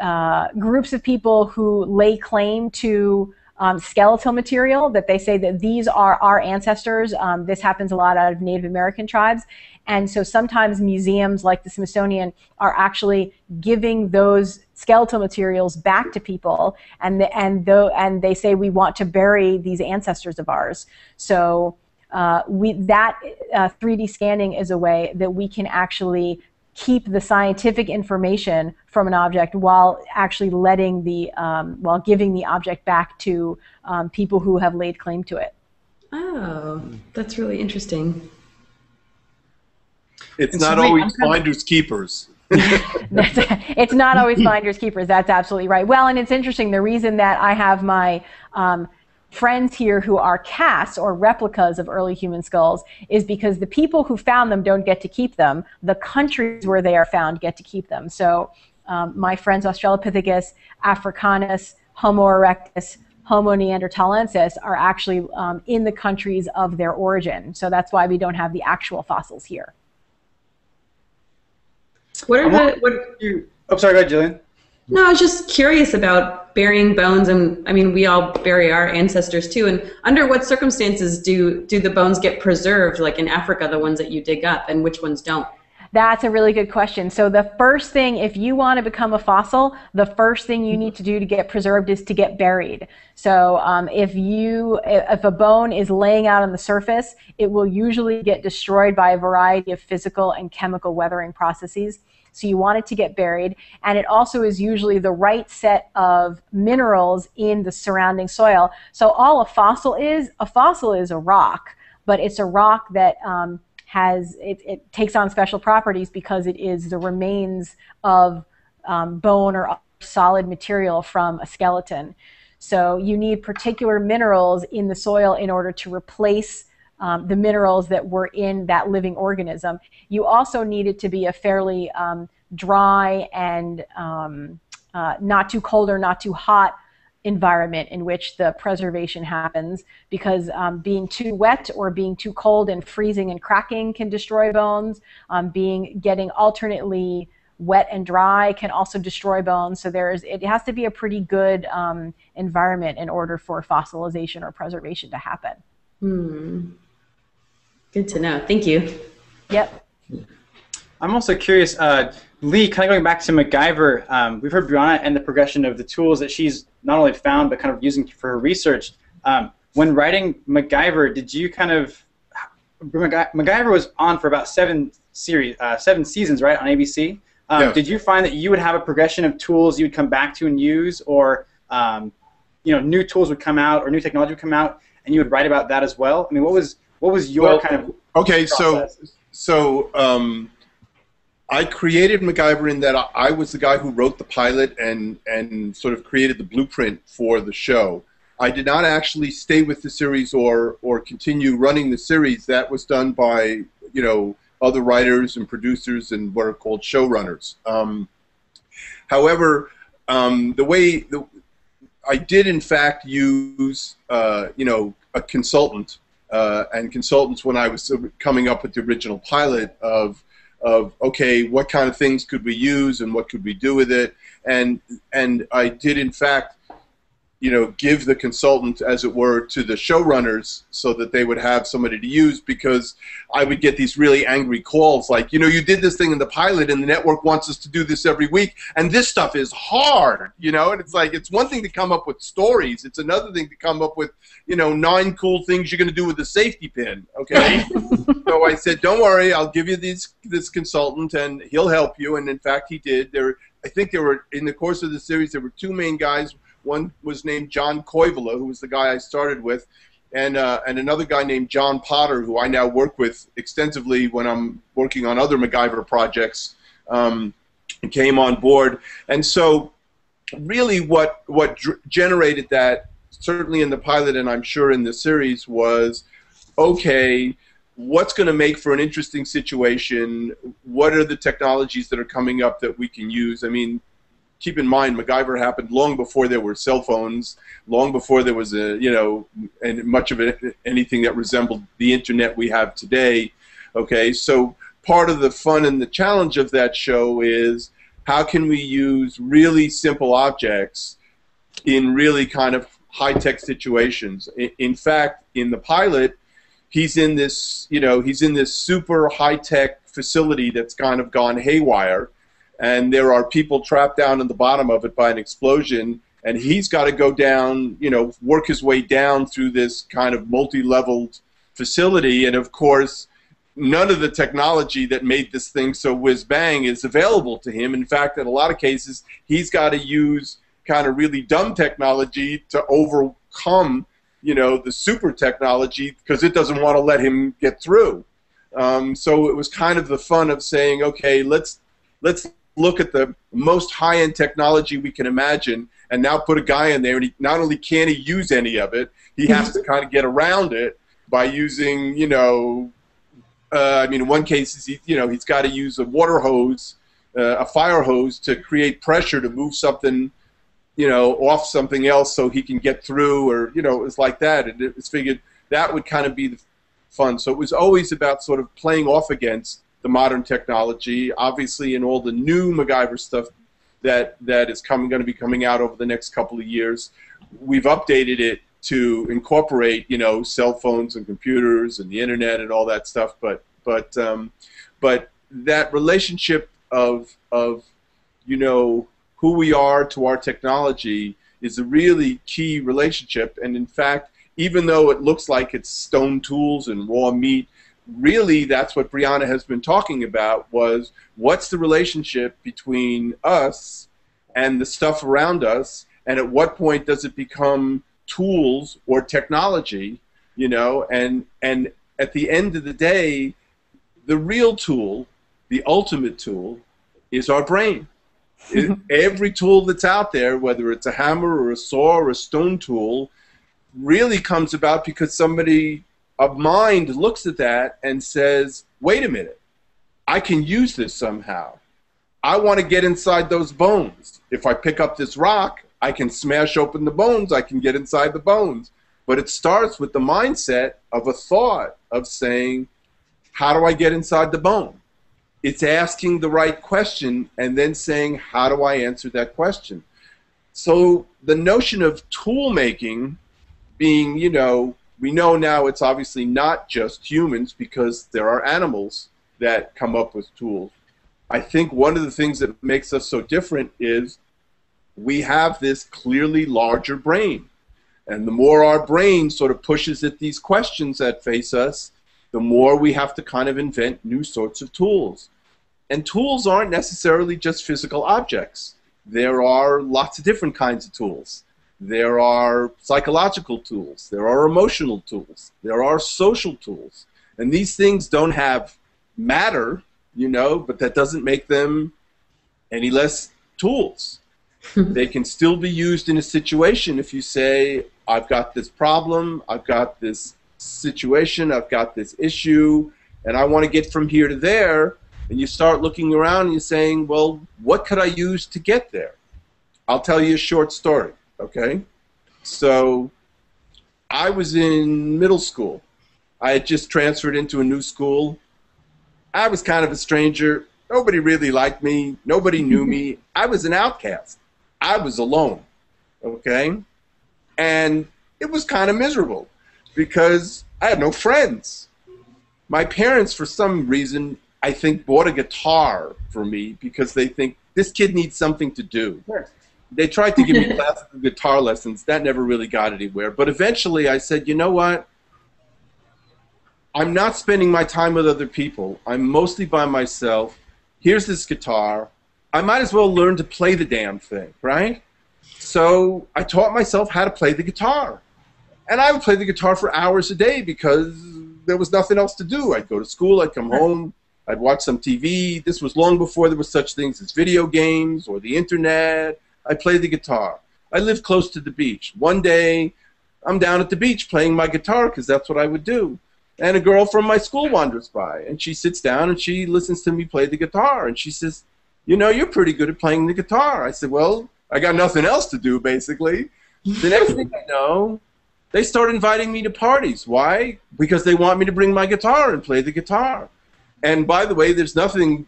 uh, groups of people who lay claim to um, skeletal material that they say that these are our ancestors. Um, this happens a lot out of Native American tribes. And so sometimes museums like the Smithsonian are actually giving those skeletal materials back to people, and the, and the, and they say we want to bury these ancestors of ours. So uh, we that uh, 3D scanning is a way that we can actually keep the scientific information from an object while actually letting the um, while giving the object back to um, people who have laid claim to it. Oh, that's really interesting. It's not always finders keepers. it's not always finders keepers. That's absolutely right. Well, and it's interesting. The reason that I have my um, friends here who are casts or replicas of early human skulls is because the people who found them don't get to keep them. The countries where they are found get to keep them. So um, my friends Australopithecus, Africanus, Homo erectus, Homo neanderthalensis are actually um, in the countries of their origin. So that's why we don't have the actual fossils here. What are the what? You, oh, sorry, go ahead, Jillian. No, I was just curious about burying bones, and I mean, we all bury our ancestors too. And under what circumstances do do the bones get preserved, like in Africa, the ones that you dig up, and which ones don't? That's a really good question. So the first thing, if you want to become a fossil, the first thing you need to do to get preserved is to get buried. So um, if you, if a bone is laying out on the surface, it will usually get destroyed by a variety of physical and chemical weathering processes so you want it to get buried. And it also is usually the right set of minerals in the surrounding soil. So all a fossil is, a fossil is a rock, but it's a rock that um, has, it, it, takes on special properties because it is the remains of um, bone or solid material from a skeleton. So you need particular minerals in the soil in order to replace um, the minerals that were in that living organism. You also need it to be a fairly um, dry and um, uh, not too cold or not too hot environment in which the preservation happens because um, being too wet or being too cold and freezing and cracking can destroy bones. Um, being getting alternately wet and dry can also destroy bones. So there's it has to be a pretty good um, environment in order for fossilization or preservation to happen. Hmm. Good to know. Thank you. Yep. I'm also curious, uh, Lee, kind of going back to MacGyver, um, we've heard Briana and the progression of the tools that she's not only found but kind of using for her research. Um, when writing MacGyver, did you kind of MacGyver was on for about seven series, uh, seven seasons, right, on ABC. Um, yes. Did you find that you would have a progression of tools you would come back to and use, or um, you know, new tools would come out or new technology would come out, and you would write about that as well? I mean, what was what was your well, kind of okay? Process? So so um, I created MacGyver in that I was the guy who wrote the pilot and and sort of created the blueprint for the show. I did not actually stay with the series or or continue running the series. That was done by you know other writers and producers and what are called showrunners. Um, however, um, the way the, I did in fact use uh, you know a consultant uh, and consultants when I was coming up with the original pilot of of okay, what kind of things could we use and what could we do with it, and and I did in fact you know, give the consultant, as it were, to the showrunners so that they would have somebody to use because I would get these really angry calls like, you know, you did this thing in the pilot and the network wants us to do this every week and this stuff is hard, you know, and it's like, it's one thing to come up with stories. It's another thing to come up with, you know, nine cool things you're going to do with a safety pin, okay? so I said, don't worry, I'll give you these, this consultant and he'll help you. And in fact, he did. There, I think there were, in the course of the series, there were two main guys one was named John Koivula, who was the guy I started with, and uh, and another guy named John Potter, who I now work with extensively when I'm working on other MacGyver projects. Um, came on board, and so really, what what generated that, certainly in the pilot, and I'm sure in the series, was okay what's going to make for an interesting situation? What are the technologies that are coming up that we can use? I mean, keep in mind, MacGyver happened long before there were cell phones, long before there was a you know, and much of it anything that resembled the internet we have today. Okay, so part of the fun and the challenge of that show is how can we use really simple objects in really kind of high-tech situations. In fact, in the pilot, he's in this, you know, he's in this super high-tech facility that's kind of gone haywire and there are people trapped down in the bottom of it by an explosion. And he's got to go down you know work his way down through this kind of multi-leveled facility. And of course none of the technology that made this thing so whiz bang is available to him. In fact in a lot of cases he's got to use kind of really dumb technology to overcome you know the super technology because it doesn't want to let him get through. Um, so it was kind of the fun of saying okay let's let's look at the most high-end technology we can imagine and now put a guy in there and he, not only can he use any of it he has to kind of get around it by using you know uh, I mean in one case he, you know he's got to use a water hose uh, a fire hose to create pressure to move something you know off something else so he can get through or you know it's like that. And it's figured that would kind of be the fun. So it was always about sort of playing off against the modern technology. Obviously, in all the new MacGyver stuff that that is coming, going to be coming out over the next couple of years, we've updated it to incorporate, you know, cell phones and computers and the internet and all that stuff. But but um, but that relationship of of you know who we are to our technology is a really key relationship. And in fact, even though it looks like it's stone tools and raw meat, really that's what Briana has been talking about was what's the relationship between us and the stuff around us and at what point does it become tools or technology you know? And and at the end of the day the real tool the ultimate tool is our brain. Every tool that's out there, whether it's a hammer or a saw or a stone tool, really comes about because somebody of mind looks at that and says, wait a minute, I can use this somehow. I want to get inside those bones. If I pick up this rock, I can smash open the bones, I can get inside the bones. But it starts with the mindset of a thought of saying, how do I get inside the bone? It's asking the right question and then saying, how do I answer that question? So the notion of tool making being, you know, we know now it's obviously not just humans because there are animals that come up with tools. I think one of the things that makes us so different is we have this clearly larger brain. And the more our brain sort of pushes at these questions that face us, the more we have to kind of invent new sorts of tools. And tools aren't necessarily just physical objects. There are lots of different kinds of tools. There are psychological tools. There are emotional tools. There are social tools. And these things don't have matter, you know, but that doesn't make them any less tools. they can still be used in a situation if you say, I've got this problem, I've got this situation, I've got this issue, and I want to get from here to there and you start looking around and you're saying, well, what could I use to get there? I'll tell you a short story, okay? So I was in middle school. I had just transferred into a new school. I was kind of a stranger. Nobody really liked me. Nobody knew me. I was an outcast. I was alone, okay? And it was kind of miserable because I had no friends. My parents, for some reason, I think, bought a guitar for me because they think this kid needs something to do. Sure. They tried to give me classical guitar lessons. That never really got anywhere. But eventually I said, you know what? I'm not spending my time with other people. I'm mostly by myself. Here's this guitar. I might as well learn to play the damn thing, right? So I taught myself how to play the guitar. And I would play the guitar for hours a day because there was nothing else to do. I'd go to school, I'd come home, I'd watch some TV. This was long before there were such things as video games or the internet. I play the guitar. I live close to the beach. One day, I'm down at the beach playing my guitar because that's what I would do. And a girl from my school wanders by, and she sits down and she listens to me play the guitar, and she says, "You know, you're pretty good at playing the guitar." I said, "Well, I got nothing else to do, basically." the next thing I know, they start inviting me to parties. Why? Because they want me to bring my guitar and play the guitar. And by the way, there's nothing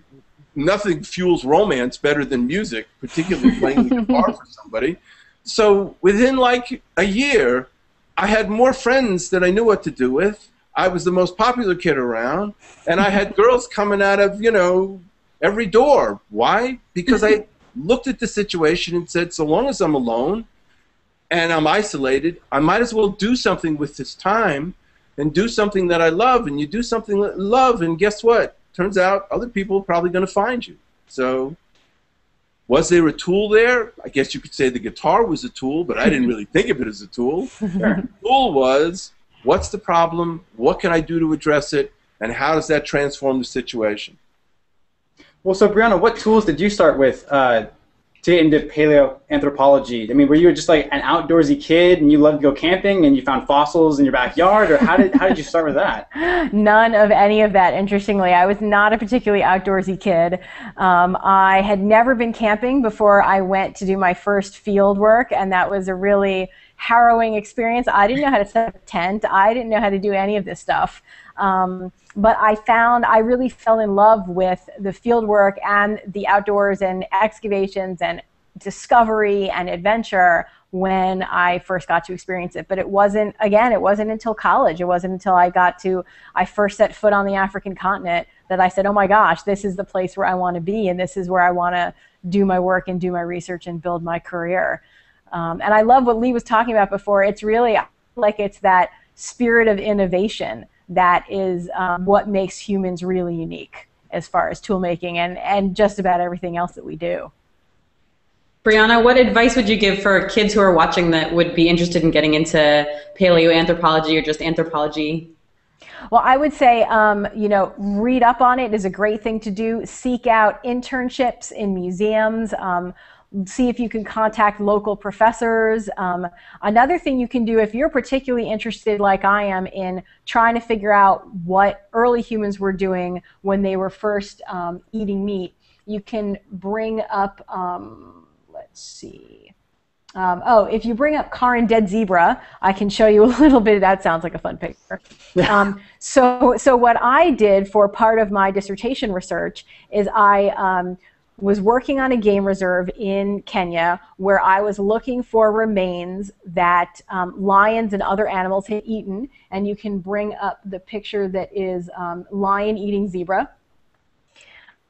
nothing fuels romance better than music, particularly playing the guitar for somebody. So within like a year, I had more friends than I knew what to do with. I was the most popular kid around, and I had girls coming out of you know every door. Why? Because I looked at the situation and said, so long as I'm alone and I'm isolated, I might as well do something with this time and do something that I love, and you do something that love, and guess what? Turns out other people are probably going to find you. So, was there a tool there? I guess you could say the guitar was a tool, but I didn't really think of it as a tool. the tool was what's the problem? What can I do to address it? And how does that transform the situation? Well, so Briana, what tools did you start with uh, into paleoanthropology? I mean, were you just like an outdoorsy kid and you loved to go camping and you found fossils in your backyard, or how did how did you start with that? None of any of that. Interestingly, I was not a particularly outdoorsy kid. Um, I had never been camping before I went to do my first field work, and that was a really harrowing experience. I didn't know how to set up a tent. I didn't know how to do any of this stuff. Um, but I found I really fell in love with the field work and the outdoors and excavations and discovery and adventure when I first got to experience it. But it wasn't, again, it wasn't until college. It wasn't until I got to, I first set foot on the African continent that I said, oh my gosh, this is the place where I want to be and this is where I want to do my work and do my research and build my career. Um, and I love what Lee was talking about before. It's really like it's that spirit of innovation that is um, what makes humans really unique as far as tool making and, and just about everything else that we do. Briana, what advice would you give for kids who are watching that would be interested in getting into paleoanthropology or just anthropology? Well, I would say, um, you know, read up on it is a great thing to do. Seek out internships in museums. Um, see if you can contact local professors. Um, another thing you can do if you're particularly interested, like I am, in trying to figure out what early humans were doing when they were first um, eating meat, you can bring up, um, let's see. Um, oh, if you bring up Car and Dead Zebra, I can show you a little bit. That sounds like a fun picture. Um, so, so what I did for part of my dissertation research is I um, was working on a game reserve in Kenya where I was looking for remains that um, lions and other animals had eaten. And you can bring up the picture that is um, lion eating zebra.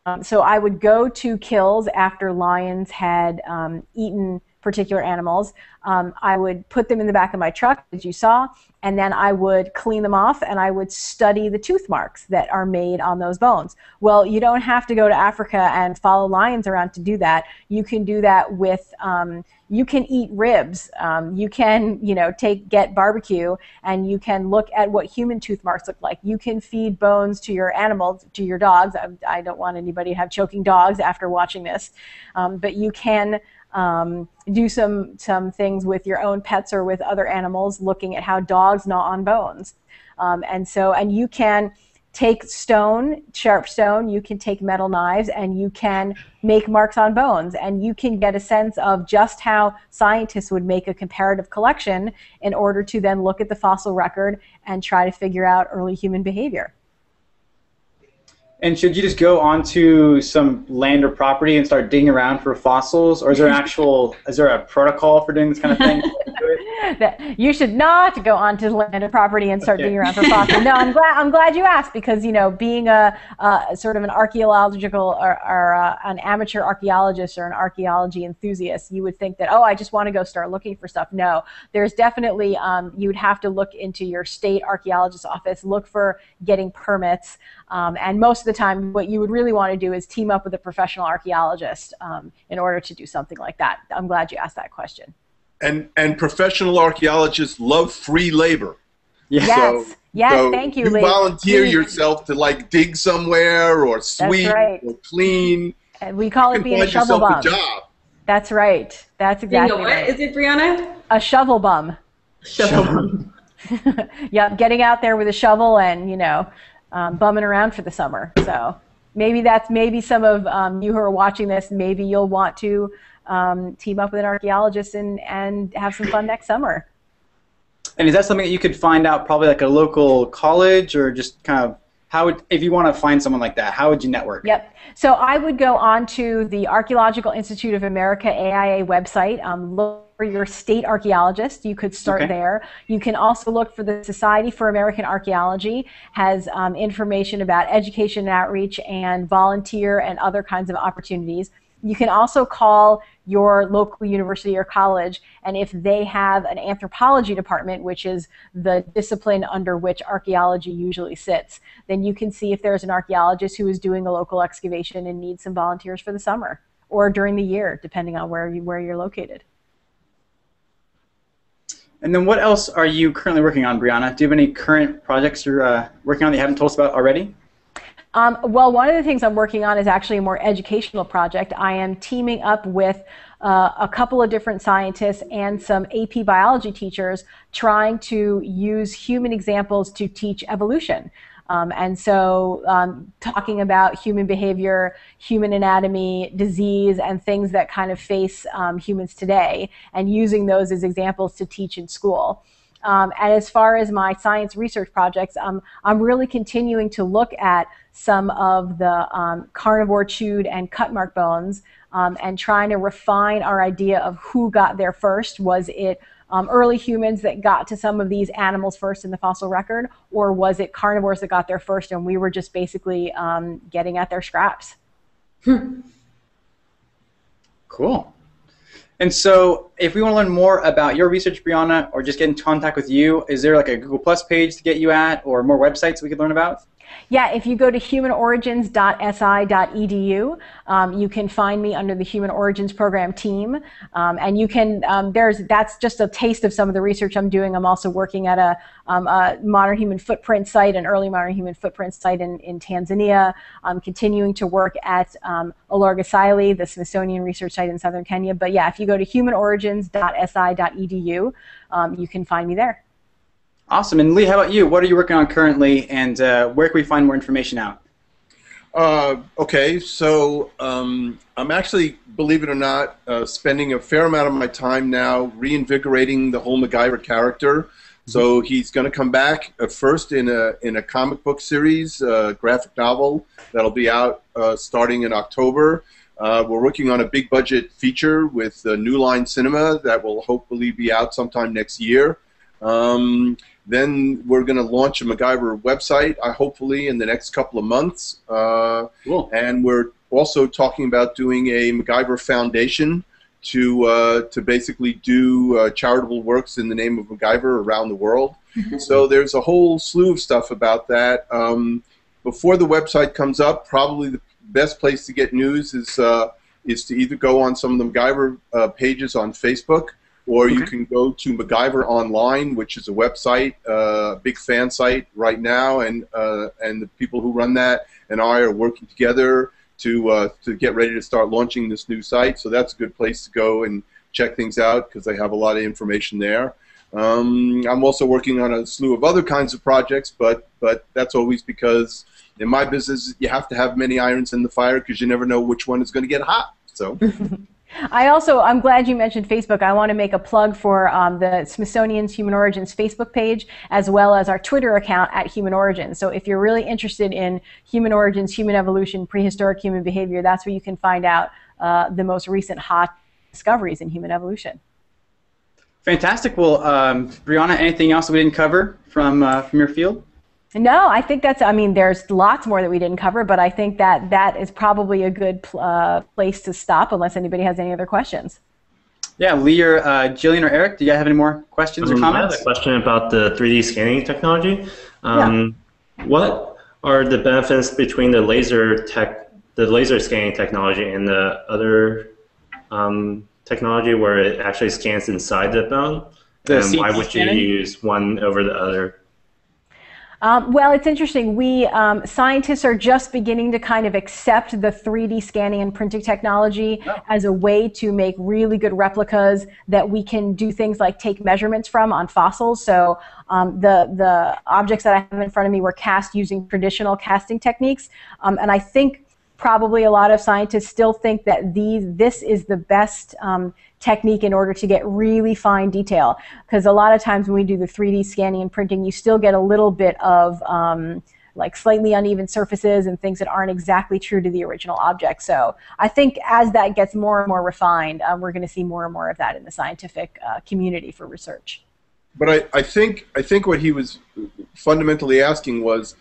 Um, so I would go to kills after lions had um, eaten particular animals. Um, I would put them in the back of my truck, as you saw, and then I would clean them off and I would study the tooth marks that are made on those bones. Well, you don't have to go to Africa and follow lions around to do that. You can do that with, um, you can eat ribs. Um, you can, you know, take get barbecue and you can look at what human tooth marks look like. You can feed bones to your animals, to your dogs. I, I don't want anybody to have choking dogs after watching this, um, but you can um, do some some things with your own pets or with other animals, looking at how dogs gnaw on bones. Um, and so, and you can take stone, sharp stone, you can take metal knives, and you can make marks on bones. And you can get a sense of just how scientists would make a comparative collection in order to then look at the fossil record and try to figure out early human behavior. And should you just go onto some land or property and start digging around for fossils, or is there an actual, is there a protocol for doing this kind of thing? that you should not go onto land or property and start okay. digging around for fossils. No, I'm glad I'm glad you asked because you know being a, a sort of an archaeological or, or uh, an amateur archaeologist or an archaeology enthusiast, you would think that oh I just want to go start looking for stuff. No, there's definitely um, you would have to look into your state archaeologist office, look for getting permits. Um, and most of the time, what you would really want to do is team up with a professional archaeologist um, in order to do something like that. I'm glad you asked that question. And and professional archaeologists love free labor. Yes. So, yes. So thank you. You volunteer Please. yourself to like dig somewhere or sweep right. or clean. And we call it being a shovel bum. A job. That's right. That's exactly you know right. Is it Briana? A shovel bum. Shovel bum. yep, getting out there with a shovel and you know um, bumming around for the summer. So maybe that's maybe some of um, you who are watching this. Maybe you'll want to um, team up with an archaeologist and and have some fun next summer. And is that something that you could find out probably like a local college or just kind of how would if you want to find someone like that how would you network yep so i would go on to the archaeological institute of america aia website um, look for your state archaeologist. You could start okay. there. You can also look for the Society for American Archaeology has um, information about education and outreach and volunteer and other kinds of opportunities. You can also call your local university or college, and if they have an anthropology department, which is the discipline under which archaeology usually sits, then you can see if there's an archaeologist who is doing a local excavation and needs some volunteers for the summer or during the year, depending on where, you, where you're located. And then what else are you currently working on, Briana? Do you have any current projects you're uh, working on that you haven't told us about already? Um, well, one of the things I'm working on is actually a more educational project. I am teaming up with uh, a couple of different scientists and some AP biology teachers trying to use human examples to teach evolution. Um, and so, um, talking about human behavior, human anatomy, disease, and things that kind of face um, humans today, and using those as examples to teach in school. Um, and as far as my science research projects, um, I'm really continuing to look at some of the um, carnivore chewed and cut mark bones and trying to refine our idea of who got there first. Was it um, early humans that got to some of these animals first in the fossil record, or was it carnivores that got there first and we were just basically um, getting at their scraps? Cool. And so, if we want to learn more about your research, Briana, or just get in contact with you, is there like a Google Plus page to get you at, or more websites we could learn about? Yeah, if you go to humanorigins.si.edu, um, you can find me under the Human Origins Program team, um, and you can. Um, there's that's just a taste of some of the research I'm doing. I'm also working at a, um, a modern human footprint site, an early modern human footprint site in, in Tanzania. I'm continuing to work at um, Olorgesailie, the Smithsonian research site in southern Kenya. But yeah, if you go to humanorigins.si.edu, um, you can find me there. Awesome. And Lee, how about you? What are you working on currently, and uh, where can we find more information out? Uh, okay, so um, I'm actually, believe it or not, uh, spending a fair amount of my time now reinvigorating the whole MacGyver character. Mm-hmm. So he's going to come back uh, first in a in a comic book series, a graphic novel that'll be out uh, starting in October. Uh, we're working on a big budget feature with New Line Cinema that will hopefully be out sometime next year. Um, then we're going to launch a MacGyver website, uh, hopefully in the next couple of months. Uh, cool. And we're also talking about doing a MacGyver Foundation to uh, to basically do uh, charitable works in the name of MacGyver around the world. Mm-hmm. so there's a whole slew of stuff about that. Um, before the website comes up, probably the best place to get news is uh, is to either go on some of the MacGyver uh, pages on Facebook or okay. you can go to MacGyver Online, which is a website, a uh, big fan site right now, and uh, and the people who run that and I are working together to uh, to get ready to start launching this new site. So that's a good place to go and check things out because they have a lot of information there. Um, I'm also working on a slew of other kinds of projects, but but that's always because in my business you have to have many irons in the fire because you never know which one is going to get hot. So. I also, I'm glad you mentioned Facebook. I want to make a plug for um, the Smithsonian's Human Origins Facebook page, as well as our Twitter account at Human Origins. So if you're really interested in human origins, human evolution, prehistoric human behavior, that's where you can find out uh, the most recent hot discoveries in human evolution. Fantastic. Well, um, Briana, anything else we didn't cover from uh, from your field? No, I think that's. I mean, there's lots more that we didn't cover, but I think that that is probably a good uh, place to stop, unless anybody has any other questions. Yeah, Lee or uh, Jillian or Eric, do you guys have any more questions um, or comments? I have a question about the 3D scanning technology. Um, yeah. What are the benefits between the laser tech, the laser scanning technology, and the other um, technology where it actually scans inside the bone? The and why would you use one over the other? Um, well, it's interesting. We um, scientists are just beginning to kind of accept the 3D scanning and printing technology oh. as a way to make really good replicas that we can do things like take measurements from on fossils. So um, the the objects that I have in front of me were cast using traditional casting techniques, um, and I think probably a lot of scientists still think that these this is the best um, technique in order to get really fine detail. Because a lot of times when we do the 3D scanning and printing, you still get a little bit of um, like slightly uneven surfaces and things that aren't exactly true to the original object. So I think as that gets more and more refined, um, we're going to see more and more of that in the scientific uh, community for research. But I, I think I think what he was fundamentally asking was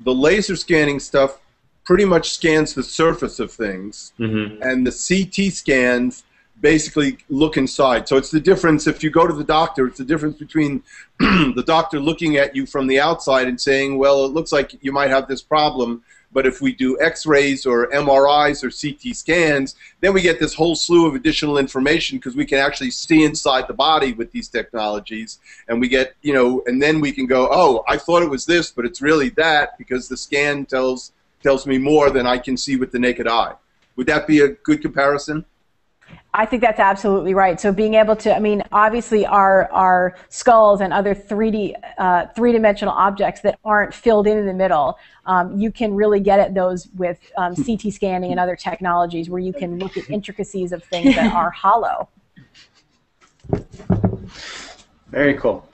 the laser scanning stuff pretty much scans the surface of things, mm-hmm. and the CT scans basically look inside. So it's the difference if you go to the doctor, it's the difference between the doctor looking at you from the outside and saying, well, it looks like you might have this problem, but if we do x-rays or MRIs or CT scans, then we get this whole slew of additional information because we can actually see inside the body with these technologies and we get, you know, and then we can go, oh, I thought it was this, but it's really that because the scan tells tells me more than I can see with the naked eye. Would that be a good comparison? I think that's absolutely right. So being able to, I mean, obviously our our skulls and other 3D uh, three dimensional objects that aren't filled in in the middle, um, you can really get at those with um, CT scanning and other technologies where you can look at intricacies of things that are hollow. Very cool.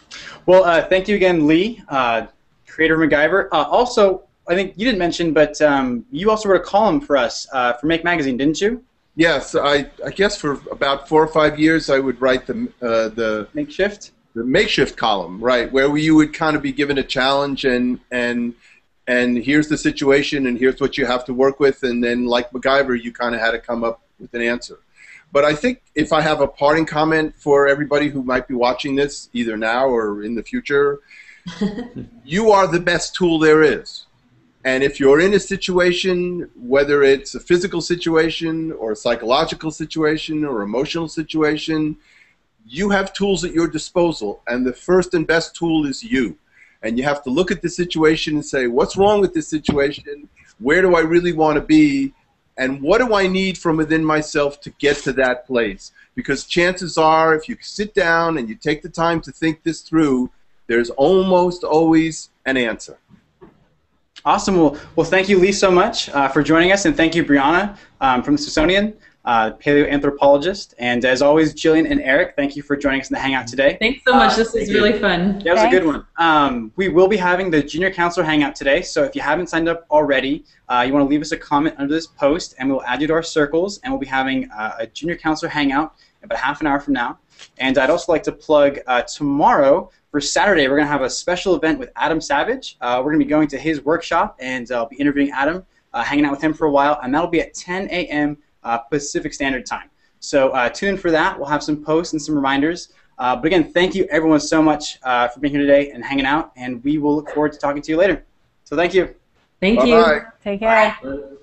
Well, uh, thank you again, Lee, uh, creator of MacGyver. Uh, also, I think you didn't mention, but um, you also wrote a column for us uh, for Make Magazine, didn't you? Yes, I, I guess for about four or five years I would write the uh, the makeshift the makeshift column, right, where you would kind of be given a challenge and and and here's the situation and here's what you have to work with, and then like MacGyver, you kind of had to come up with an answer. But I think if I have a parting comment for everybody who might be watching this, either now or in the future, you are the best tool there is. And if you're in a situation, whether it's a physical situation or a psychological situation or emotional situation, you have tools at your disposal, and the first and best tool is you. And you have to look at the situation and say, what's wrong with this situation? Where do I really want to be? And what do I need from within myself to get to that place? Because chances are, if you sit down and you take the time to think this through, there's almost always an answer. Awesome. Well, well, thank you, Lee, so much uh, for joining us, and thank you, Briana um, from the Smithsonian, uh, paleoanthropologist, and as always, Jillian and Eric. Thank you for joining us in the Hangout today. Thanks so much. Uh, this was really fun. That was a good one. Um, we will be having the Junior Counselor Hangout today, so if you haven't signed up already, uh, you want to leave us a comment under this post, and we'll add you to our circles, and we'll be having uh, a Junior Counselor Hangout about half an hour from now. And I'd also like to plug uh, tomorrow for Saturday, we're going to have a special event with Adam Savage. Uh, we're going to be going to his workshop, and I'll be interviewing Adam, uh, hanging out with him for a while, and that'll be at 10 a.m. Uh, Pacific Standard Time. So uh, tune in for that. We'll have some posts and some reminders. Uh, but again, thank you everyone so much uh, for being here today and hanging out, and we will look forward to talking to you later. So thank you. Thank Bye-bye. you. Take care. Bye.